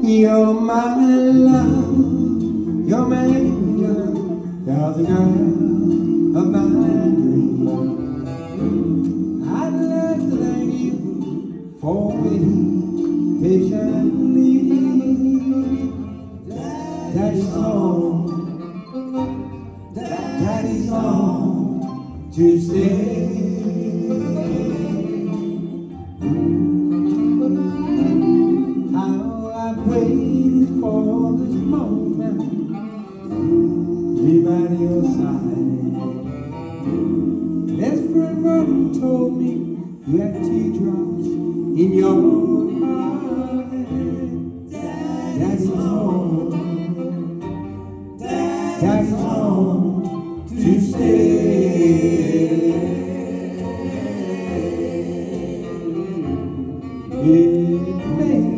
You're my love, you're my angel, you're the girl of my dreams. I'd like to thank you for waiting patiently. Daddy's home, Daddy's home to stay. For this moment Be by your side told me You had teardrops in your eye Daddy's home Daddy's home to stay It may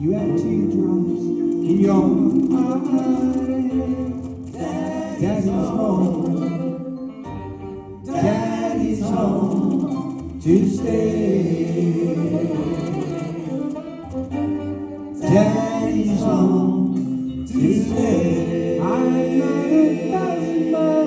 you had teardrops in your eyes. Daddy's home. Daddy's home to stay. Daddy's home to stay. I might have